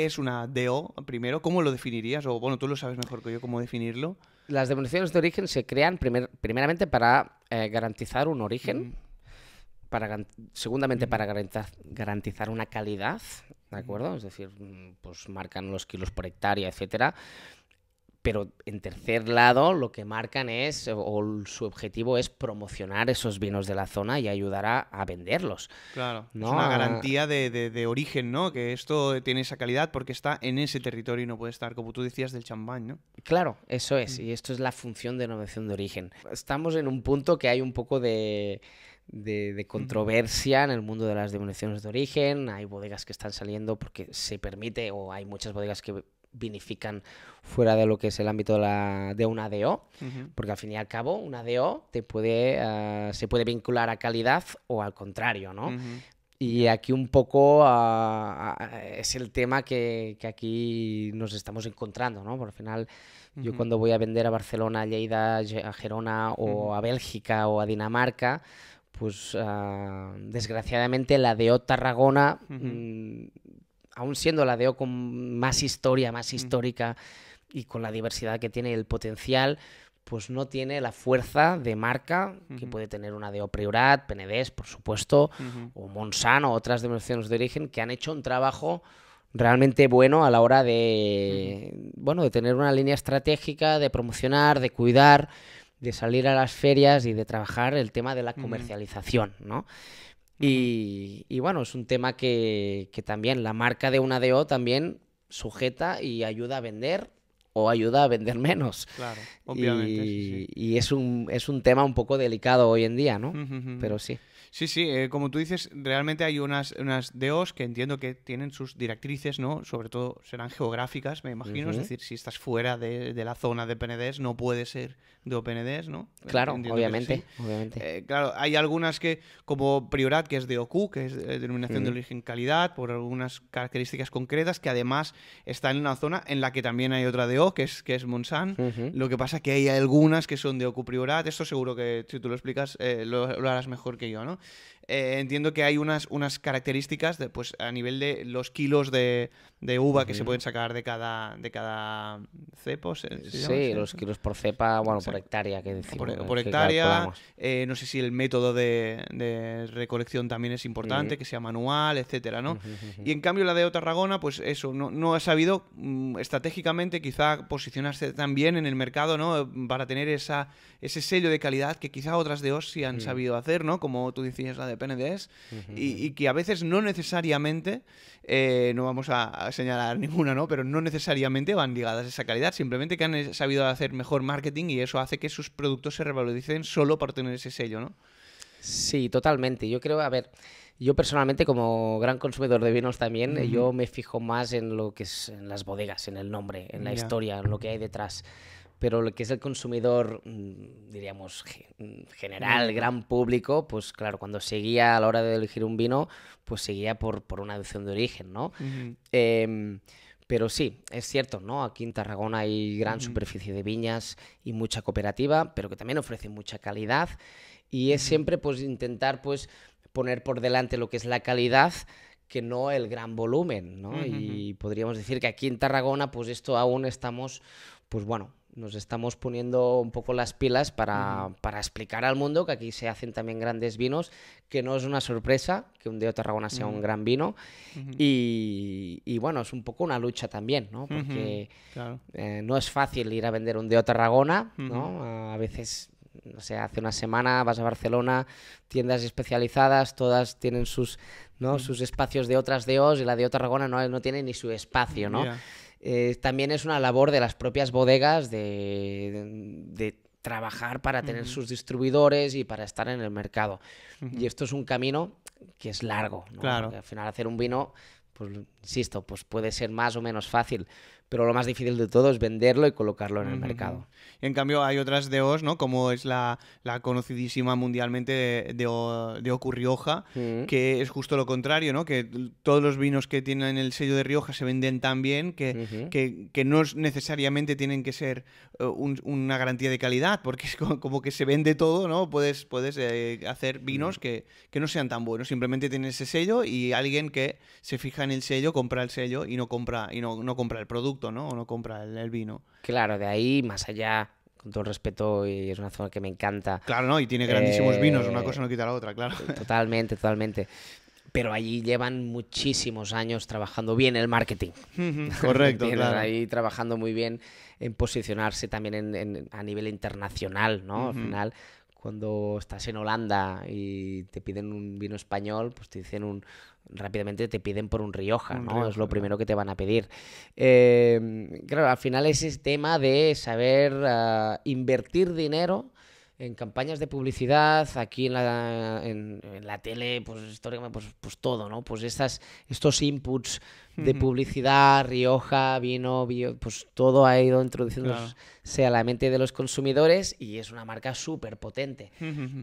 ¿qué es una DO primero? ¿Cómo lo definirías? O bueno, tú lo sabes mejor que yo cómo definirlo. Las denominaciones de origen se crean primeramente para eh, garantizar un origen, Mm. para, segundamente para garantizar, garantizar una calidad, ¿de acuerdo? Es decir, mm, pues marcan los kilos por hectárea, etcétera. Pero en tercer lado, lo que marcan es, o su objetivo es promocionar esos vinos de la zona y ayudar a, a venderlos. Claro, ¿no? es una garantía de, de, de, origen, ¿no? Que esto tiene esa calidad porque está en ese territorio y no puede estar, como tú decías, del champán, ¿no? Claro, eso es, y esto es la función de denominación de origen. Estamos en un punto que hay un poco de, de, de, controversia en el mundo de las denominaciones de origen. Hay bodegas que están saliendo porque se permite, o hay muchas bodegas que vinifican fuera de lo que es el ámbito de, la, de una DO, uh -huh. porque al fin y al cabo una DO te puede, uh, se puede vincular a calidad o al contrario, ¿no? Uh -huh. Y aquí un poco uh, es el tema que, que, aquí nos estamos encontrando, ¿no? Por al final, uh -huh. yo cuando voy a vender a Barcelona, a Lleida, a Gerona o a Bélgica o a Dinamarca, pues desgraciadamente la DO Tarragona, aún siendo la DO con más historia, más histórica y con la diversidad que tiene el potencial, pues no tiene la fuerza de marca uh -huh. que puede tener una DO Priorat, Penedès, por supuesto, o Monsanto o otras denominaciones de origen que han hecho un trabajo realmente bueno a la hora de, bueno, de tener una línea estratégica, de promocionar, de cuidar, de salir a las ferias y de trabajar el tema de la comercialización, ¿no? Y, bueno, es un tema que, que, también la marca de una DO también sujeta y ayuda a vender o ayuda a vender menos. Claro, obviamente. Y, sí, sí. y es, un, es un tema un poco delicado hoy en día, ¿no? Uh -huh. Pero sí. Sí, sí, eh, como tú dices, realmente hay unas, unas DOs que entiendo que tienen sus directrices, ¿no? Sobre todo serán geográficas, me imagino. Uh -huh. Es decir, si estás fuera de, de, la zona de Penedès, no puede ser de Penedès, ¿no? Claro, entiendo obviamente. Sí. obviamente. Eh, claro, hay algunas que, como Priorat, que es de OQ, que es de denominación uh -huh. de origen calidad, por algunas características concretas, que además está en una zona en la que también hay otra DO, que es, que es Monsanto. Lo que pasa que hay algunas que son de OQ Priorat. Esto seguro que si tú lo explicas, eh, lo, lo harás mejor que yo, ¿no? Eh, entiendo que hay unas, unas características de, pues, a nivel de los kilos de, de uva que se pueden sacar de cada, de cada cepo. ¿se, se sí, los kilos por cepa, bueno, por hectárea, que decimos. Por, por hectárea. Eh, no sé si el método de, de recolección también es importante, uh -huh. que sea manual, etcétera, ¿no? Uh -huh. Y en cambio la de Tarragona, pues eso, no, no ha sabido mm, estratégicamente quizá posicionarse tan bien en el mercado, ¿no? Para tener esa, ese sello de calidad que quizá otras de OS sí han sabido hacer, ¿no? Como tú decías, la de Penedès, y, y, que a veces no necesariamente, eh, no vamos a, a, señalar ninguna, ¿no? Pero no necesariamente van ligadas a esa calidad, simplemente que han sabido hacer mejor marketing y eso hace que sus productos se revaloricen solo por tener ese sello, ¿no? Sí, totalmente. Yo creo, a ver, yo personalmente como gran consumidor de vinos también, uh -huh. yo me fijo más en lo que es en las bodegas, en el nombre, en la yeah. historia, en lo que hay detrás pero lo que es el consumidor, mm, diríamos, general, gran público, pues claro, cuando seguía a la hora de elegir un vino, pues seguía por, por una adopción de origen, ¿no? Uh -huh. eh, pero sí, es cierto, ¿no? Aquí en Tarragona hay gran uh -huh. superficie de viñas y mucha cooperativa, pero que también ofrece mucha calidad y es uh -huh. siempre pues intentar pues poner por delante lo que es la calidad que no el gran volumen, ¿no? Y podríamos decir que aquí en Tarragona pues esto aún estamos, pues bueno, nos estamos poniendo un poco las pilas para, uh -huh. para, explicar al mundo que aquí se hacen también grandes vinos, que no es una sorpresa que un día Tarragona sea uh -huh. un gran vino. Uh -huh. y, y, bueno, es un poco una lucha también, ¿no? Porque claro. eh, no es fácil ir a vender un día Tarragona, ¿no? A veces no sé, hace una semana vas a Barcelona, tiendas especializadas, todas tienen sus, ¿no? sus espacios de otras DOs y la DO Tarragona no, no tiene ni su espacio, ¿no? Yeah. Eh, también es una labor de las propias bodegas de, de, de trabajar para tener uh -huh. sus distribuidores y para estar en el mercado. Uh -huh. Y esto es un camino que es largo, ¿no? Claro. Porque al final hacer un vino, pues insisto, pues puede ser más o menos fácil, pero lo más difícil de todo es venderlo y colocarlo en el uh -huh. mercado. Y en cambio hay otras DOs, ¿no? Como es la, la conocidísima mundialmente DO Rioja, uh -huh. que es justo lo contrario, ¿no? Que todos los vinos que tienen el sello de Rioja se venden tan bien que, uh -huh. que, que, no necesariamente tienen que ser uh, un, una garantía de calidad, porque es como, como, que se vende todo, ¿no? Puedes, puedes eh, hacer vinos que, que no sean tan buenos, simplemente tienen ese sello y alguien que se fija en el sello sello, compra el sello y no compra, y no, no compra el producto, ¿no? O no compra el, el vino. Claro, de ahí más allá, con todo el respeto, y es una zona que me encanta. Claro, ¿no? Y tiene grandísimos vinos, una Eh, cosa no quita la otra, claro. Totalmente, totalmente. Pero allí llevan muchísimos años trabajando bien el marketing. Correcto, claro. Ahí trabajando muy bien en posicionarse también en- en- a nivel internacional, ¿no? Al Ujú. final, cuando estás en Holanda y te piden un vino español, pues te dicen un rápidamente te piden por un Rioja, Un ¿no? Rioja, es lo primero que te van a pedir. Eh, claro, al final es ese tema de saber ah, invertir dinero en campañas de publicidad, aquí en la, en, en la tele, pues históricamente, pues, pues todo, ¿no? Pues estas, estos inputs de publicidad, Rioja, vino, bio- pues todo ha ido introduciéndose Claro. a la mente de los consumidores y es una marca súper potente.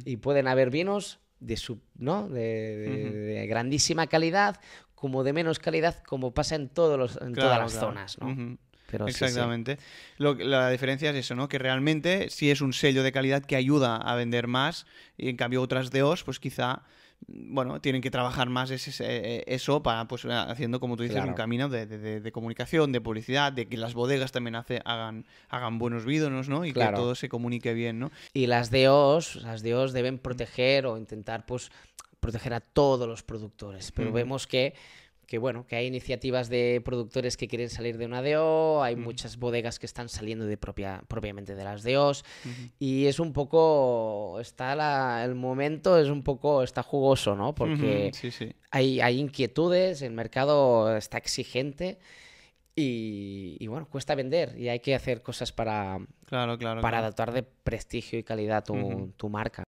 Y pueden haber vinos de, su, ¿no? de, de- de grandísima calidad, como de menos calidad, como pasa en, todos los, en todas las claro. zonas, ¿no? Pero sí, sí. Exactamente. Lo la diferencia es eso, ¿no? Que realmente sí es un sello de calidad que ayuda a vender más y en cambio otras DOs, pues quizá, bueno, tienen que trabajar más ese- ese- eso para, pues, haciendo, como tú dices, un camino de, de- comunicación, de publicidad, de que las bodegas también hace, hagan, hagan buenos vinos, ¿no? Y Claro. que todo se comunique bien, ¿no? Y las DOs, las DOs deben proteger o intentar pues proteger a todos los productores. Pero vemos que, que bueno, que hay iniciativas de productores que quieren salir de una DO, hay muchas bodegas que están saliendo de propia, propiamente de las DOs. Y es un poco, está la- el momento es un poco, está jugoso, ¿no? Porque Ujú, Sí, sí. hay, hay inquietudes, el mercado está exigente y, y, bueno, cuesta vender y hay que hacer cosas para, Claro, claro. para claro. dotar de prestigio y calidad tu, tu marca.